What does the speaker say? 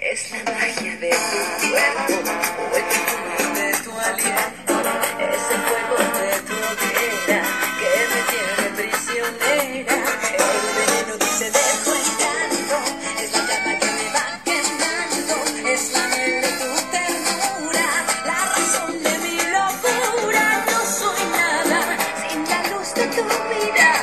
Es la magia de... to be down.